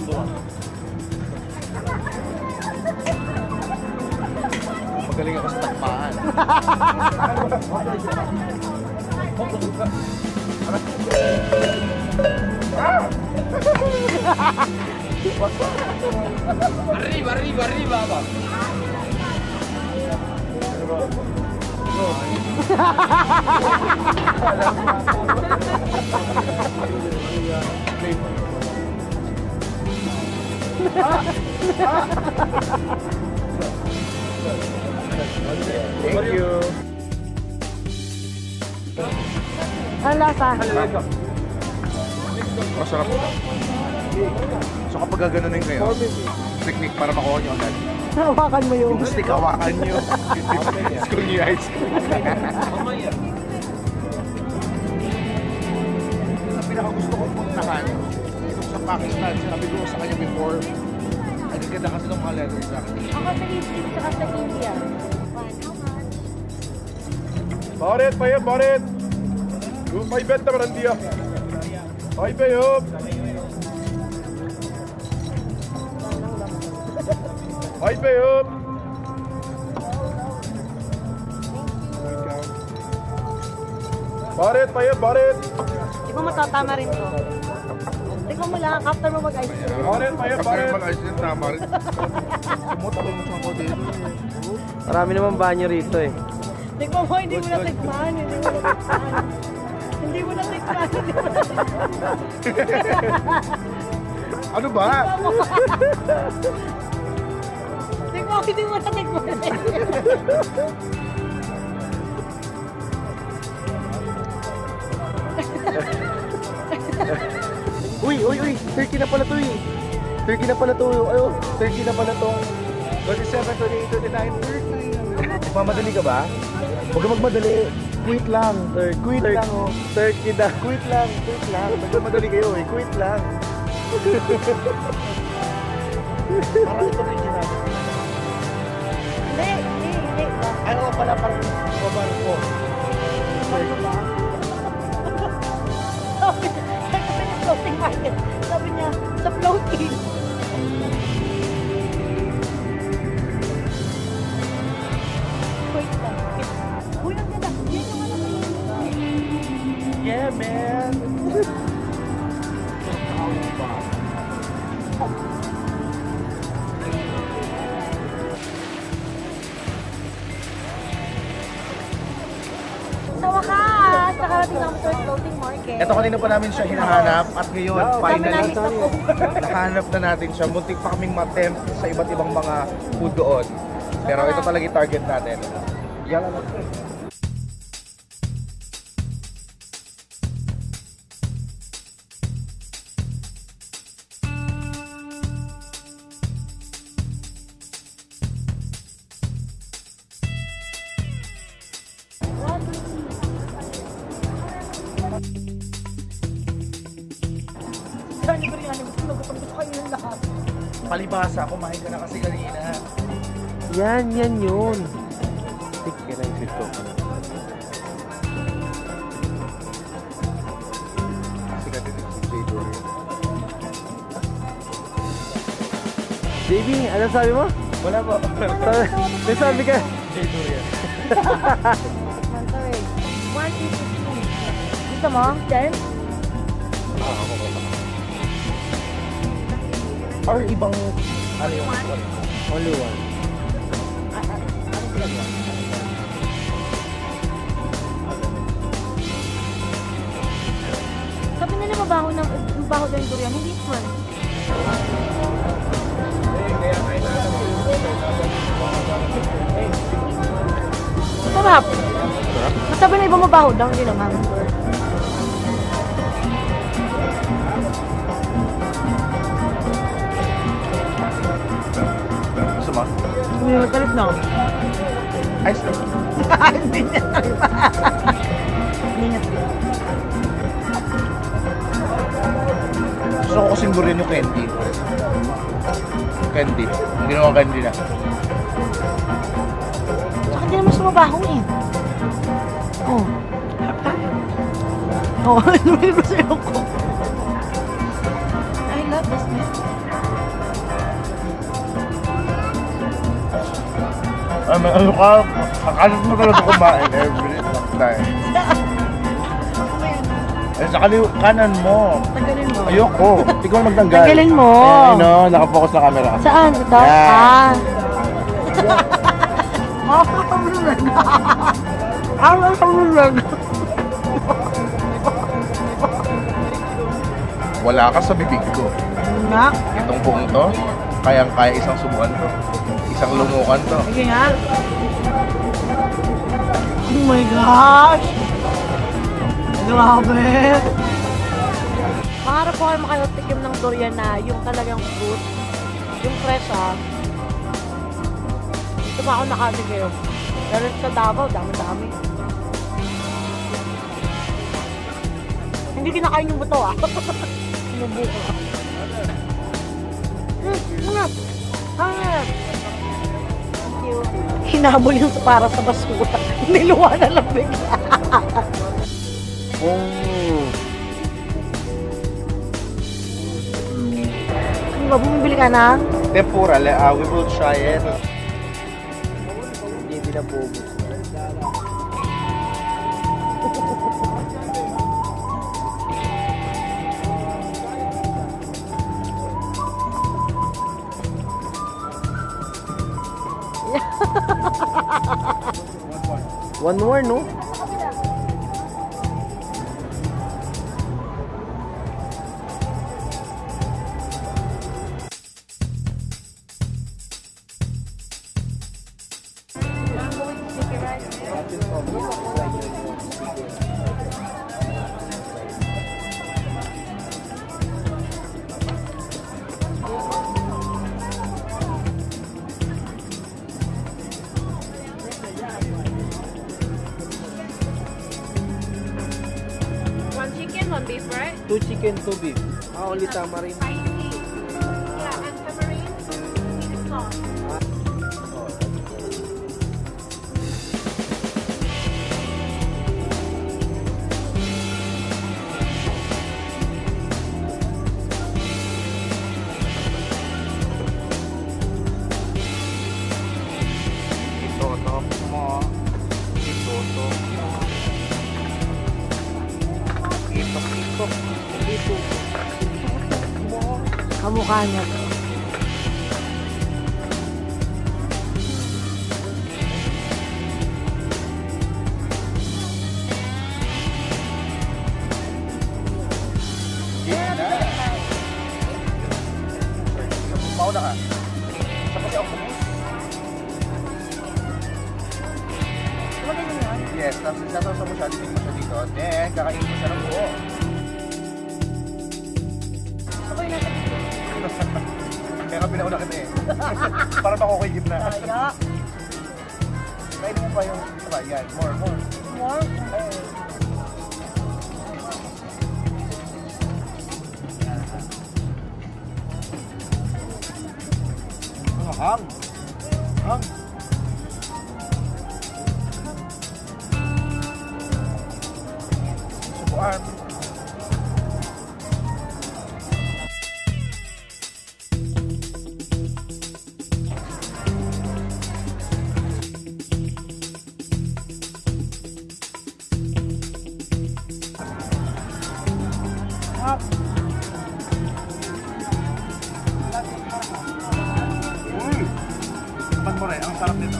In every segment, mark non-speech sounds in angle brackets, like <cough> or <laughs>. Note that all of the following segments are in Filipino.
Jombor. Magaling ako sa takpan. arriba, arriba, arriba, va. No. Thank you. Ang lasa. Masarap. So kapag gaganunin kayo, technique para makuha nyo agad. Hawakan mo yung... Stick hawakan nyo. school nyo high school. Ang pinakagusto kong puntahan, Pakistan, sinabi ko sa kanya before, ang ganda kasi ng mga leather jacket. Ako sa Egypt, saka sa India. Baret, payıp, baret. Bu payıp de var diyor. Payıp yok. Payıp yok. Baret, payıp, baret. Di ba matatama rin to? Lang, after mo mag-ice cream. Baret, payıp, Kapag baret. mag-ayos yun, tama rin. Sumutakot mo ako dito. Marami naman banyo rito eh. Tingnan mo, hindi mo na tikman. Hindi mo na tikman. Hindi mo na tikman. Ano ba? Tingnan mo, hindi mo na tikman. <laughs> Uy, uy, uy! Turkey na pala to eh! Turkey na pala to. Ayo, turkey na pala to. 27, 28, 29, Turkey! Mamadali ka ba? Huwag ka magmadali. Quit lang. Tur quit lang oh. Turkey na. Quit lang, quit lang. Magmadali kayo eh. Quit lang. Parang ito rin ginagawa. Hindi, hindi, hindi. Ano pala parang babar ko? Ano ba? Sa floating. Nakarating na kami sa floating market. Ito kanina pa namin siya hinahanap at ngayon, finally, nahanap na natin siya. Muntik pa kaming ma-tempt sa iba't ibang mga food doon. Pero ito talaga yung target natin. Yan Palibasa, kumain ka na kasi kanina. Yan, yan yun. Tik, yan ang sweet ko. Sikat din si Jay Dorian. JB, ano sabi mo? Wala po. Sabi, may sabi ka? Jay <laughs> three. Gusto mo? Then? Or ibang, ano yung, Only one. Sabi nila mabaho ng mabaho daw yung durian. Hindi man. Sarap. Sabi na iba mabaho daw, hindi naman. Hindi na talit na. Ice cream. <laughs> Hindi niya. Hindi niya. Gusto ko kasing burin yung candy. Candy. Yung Ginawa candy na. Tsaka Hindi naman sumabaho eh. Oh. Harap ka. Oh, lumilip ba sa'yo ko? I love this man. Ano, ano ka? Akalat mo talaga kumain every time. Eh, sa kaliw, kanan mo. Tagalin mo. Ayoko. Ikaw ang magtanggal. Tanggalin mo. Ayan, no, nakapokus na camera. Saan? Ito? Yan. Ah. Pamulog. Ah, pamulog. Wala ka sa bibig ko. Nga. Itong buong to, kayang-kaya isang subuan to. Isang lumukan to. Sige nga. Oh my gosh! Grabe! Pangarap ko kayo makatikim ng durian na yung talagang fruit. Yung fresh ah. Dito pa ako nakati kayo. Pero sa Davao, dami-dami. Hindi kinakain yung buto ah. <laughs> yung buko. Hmm, hanap! Hinabol yung para sa basura. <laughs> Niluwa na lang bigla. Oh. Ano ba, bumibili ka na? Tempura, uh, we will try it. Hindi pinabubos. <laughs> One more, no? Two beef. Ah, only tamarind. Kamukha niya to. Mauna ka. Sa pati ako. Yes, tapos isasawsaw mo siya, dito mo siya dito. Then, kakainin mo siya ng buo. Kaya ka pinauna kita <laughs> eh. Para makukigib na. Kaya. Kainin mo pa yung isa Yan, more, more. More? Ano, hang? Hang? Subuan. Uy! Tikman mo rin, ang sarap nito.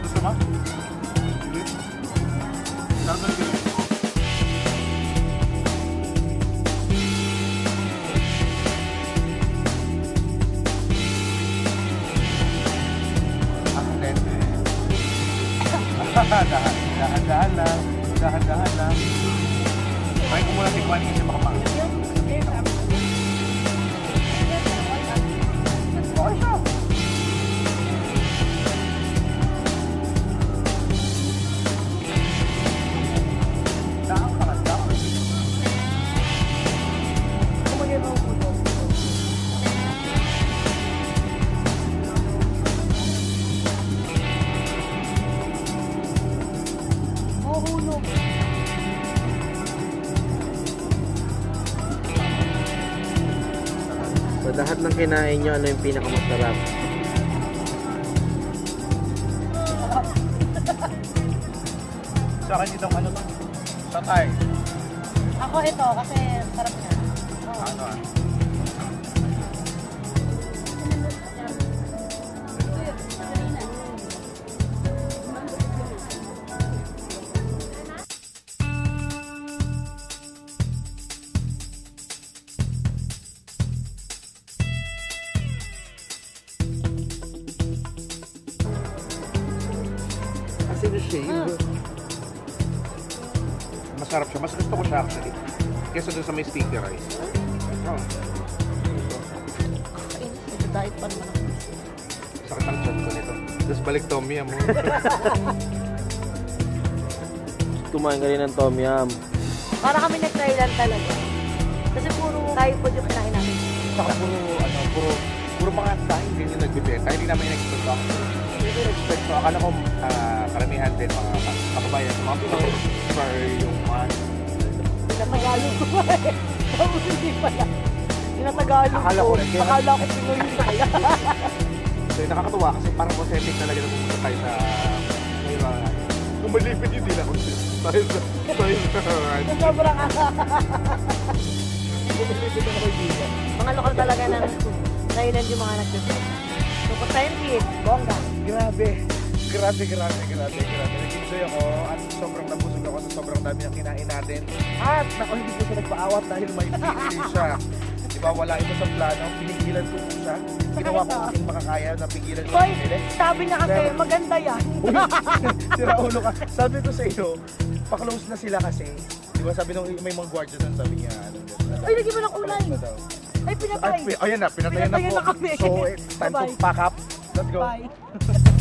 Gusto mo? Sarap na nito. Ang lente. Dahan, dahan lang. Dahan-dahan lang. Try ko muna tikman kasi baka. Kinain nyo, ano yung pinakamasarap? <laughs> Sa akin itong ano to? Satay. Ako ito, kasi sarap niya. Ano ah? Kasi na shave. Masarap siya. Mas gusto ko siya actually. Kesa dun sa may sticky rice. Oh, Medyo diet pa naman ako. sakit ang chat ko nito. Tapos balik Tom Yum. oh. <laughs> Kumain ka rin ng tom yum. Para kami nag-Thailand talaga. Kasi puro Thai food yung kinain namin. Saka puro, ano, puro, puro mga dahil din yung nagbibenta. Hindi namin in-expect ako. Hindi ko expect ko. Akala ko ah, karamihan din mga kababayan. Mga Pinoy. Or yung mga Tinatagalog ko pa eh. Tapos hindi pala. Tinatagalog Akala ko ko. rin, kaya- Akala ko Pinoy yung kaya. <laughs> So yung nakakatuwa kasi parang authentic talaga na pumunta tayo sa may mga kung malipid yun din ako tayo sa tayo sa Sobrang <laughs> Mga lokal talaga ng Thailand yung mga nagsisimula. So, authentic, bongga. grabe grabe grabe grabe grabe nag-enjoy ako at sobrang nabusog ako sa sobrang dami ng kinain natin at nako hindi po siya nagpaawat dahil may pinili siya di ba wala ito sa plano pinigilan ko siya ginawa ko aking makakaya na pigilan ko Hoy, sabi niya kasi, maganda yan. <laughs> Sira ulo ka. Sabi ko sa iyo, pa-close na sila kasi. Di ba sabi nung may mga guardia doon, sabi niya, ano, Ay, lagi mo ng kulay. Ay, Ay, pinatay. pi- ayan na, pinatayan na Pinatayan po. na kami. So, time to Bye-bye. pack up. Let's go. Bye. <laughs>